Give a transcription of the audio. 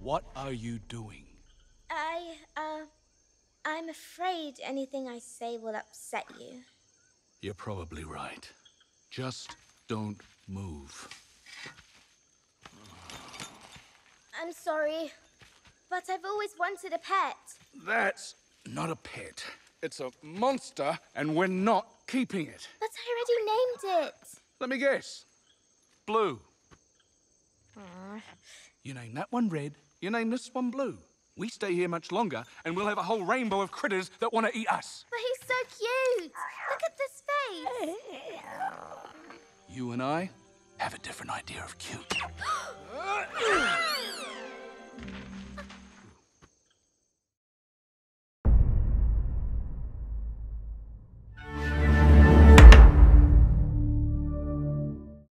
What are you doing? I, uh, I'm afraid anything I say will upset you. You're probably right. Just don't move. I'm sorry, but I've always wanted a pet. That's not a pet. It's a monster, and we're not keeping it. But I already named it. Let me guess. Blue. You name that one red, you name this one blue. We stay here much longer, and we'll have a whole rainbow of critters that want to eat us. But he's so cute. Look at this face. You and I have a different idea of cute.